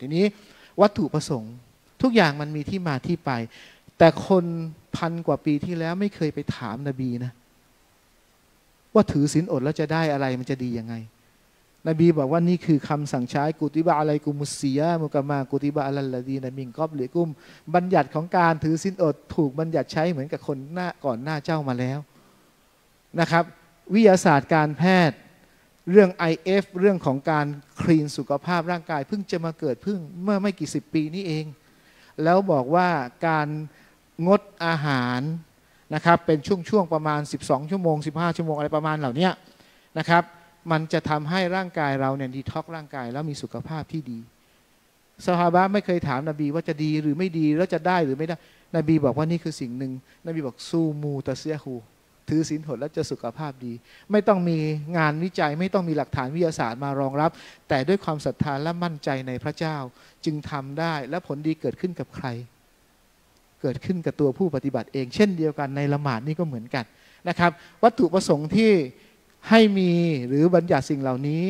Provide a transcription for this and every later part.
ทีนี้วัตถุประสงค์ทุกอย่างมันมีที่มาที่ไป แต่คนพันกว่าปีที่แล้วไม่เคยไปถามนบีนะ ว่าถือศีลอดแล้วจะได้อะไรมันจะดียังไง นบีบอกว่านี่คือคำสั่งใช้กุติบะอะไรกุมุสียมุกามากุติบะอัลลดีนมิงกอบหรือกุม บัญญัติของการถือศีลอด ถูกบัญญัติใช้เหมือนกับคนหน้าก่อนหน้าเจ้ามาแล้วนะครับ วิทยาศาสตร์การแพทย์ เรื่อง IF เรื่องของการ คลีนสุขภาพร่างกายเพิ่งจะมาเกิดเพิ่งเมื่อไม่กี่สิบปีนี้เอง แล้วบอกว่าการงดอาหารนะครับเป็นช่วงๆประมาณ 12 ชั่วโมง 15 ชั่วโมงอะไรประมาณเหล่านี้นะครับ มันจะทำให้ร่างกายเราเนี่ยดีท็อกร่างกายแล้วมีสุขภาพที่ดีสฮาบะไม่เคยถามนบีว่าจะดีหรือไม่ดีแล้วจะได้หรือไม่ได้ นบีบอกว่านี่คือสิ่งหนึ่งนบีบอกซูมูตะเซียฮู ถือศีลหดแล้วจะสุขภาพดี ไม่ต้องมีงานวิจัย ไม่ต้องมีหลักฐานวิทยาศาสตร์มารองรับ แต่ด้วยความศรัทธาและมั่นใจในพระเจ้าจึงทำได้และผลดีเกิดขึ้นกับใคร เกิดขึ้นกับตัวผู้ปฏิบัติเอง เช่นเดียวกันในละหมาดนี่ก็เหมือนกันนะครับ วัตถุประสงค์ที่ให้มีหรือบัญญัติสิ่งเหล่านี้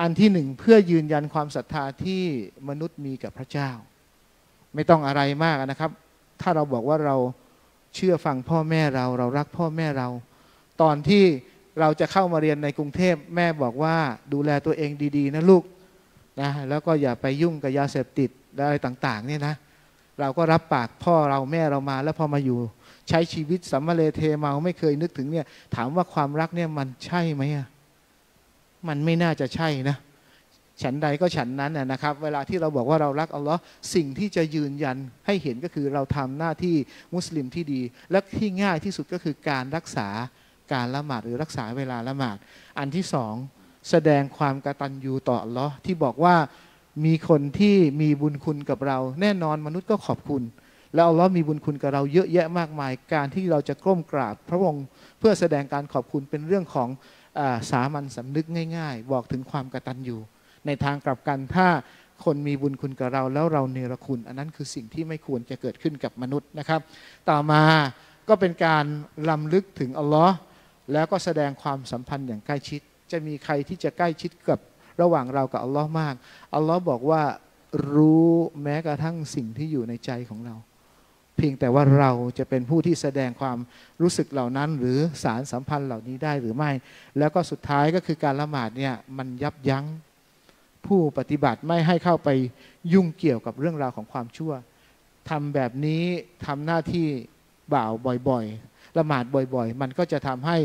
อันที่หนึ่งเพื่อยืนยันความศรัทธาที่มนุษย์มีกับพระเจ้า ไม่ต้องอะไรมากนะครับ ถ้าเราบอกว่าเรา เชื่อฟังพ่อแม่เรา เรารักพ่อแม่เรา ตอนที่เราจะเข้ามาเรียนในกรุงเทพแม่บอกว่าดูแลตัวเองดี ๆ นะลูกนะแล้วก็อย่าไปยุ่งกับยาเสพติดอะไรต่างๆเนี่ยนะเราก็รับปากพ่อเราแม่เรามา แล้วพอมาอยู่ใช้ชีวิตสัมมาเลเทเมาไม่เคยนึกถึงเนี่ย ถามว่าความรักเนี่ยมันใช่ไหมอะมันไม่น่าจะใช่นะ ฉันใดก็ฉันนั้นนะครับ เวลาที่เราบอกว่าเรารักอัลลอฮ์สิ่งที่จะยืนยันให้เห็นก็คือเราทำหน้าที่มุสลิมที่ดี และที่ง่ายที่สุดก็คือการรักษาการละหมาดหรือรักษาเวลาละหมาด อันที่สองแสดงความกตัญญูต่ออัลลอฮ์ที่บอกว่ามีคนที่มีบุญคุณกับเรา แน่นอนมนุษย์ก็ขอบคุณ แล้วอัลลอฮ์มีบุญคุณกับเราเยอะแยะมากมาย การที่เราจะก้มกราบพระองค์เพื่อแสดงการขอบคุณเป็นเรื่องของอสามัญสำนึกง่าย ๆ บอกถึงความกตัญญู ในทางกลับกันถ้าคนมีบุญคุณกับเราแล้วเราเนรคุณ อันนั้นคือสิ่งที่ไม่ควรจะเกิดขึ้นกับมนุษย์นะครับ ต่อมาก็เป็นการลำลึกถึงอัลลอฮ์แล้วก็แสดงความสัมพันธ์อย่างใกล้ชิด จะมีใครที่จะใกล้ชิดกับระหว่างเรากับอัลลอฮ์มากอัลลอฮ์บอกว่ารู้แม้กระทั่งสิ่งที่อยู่ในใจของเรา เพียงแต่ว่าเราจะเป็นผู้ที่แสดงความรู้สึกเหล่านั้น หรือสารสัมพันธ์เหล่านี้ได้หรือไม่ แล้วก็สุดท้ายก็คือการละหมาดเนี่ยมันยับยั้ง ผู้ปฏิบัติไม่ให้เข้าไปยุ่งเกี่ยวกับเรื่องราวของความชั่วทำแบบนี้ทำหน้าที่บ่าวบ่อยๆละหมาดบ่อยๆ มันก็จะทำให้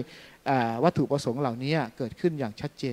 วัตถุประสงค์เหล่านี้เกิดขึ้นอย่างชัดเจน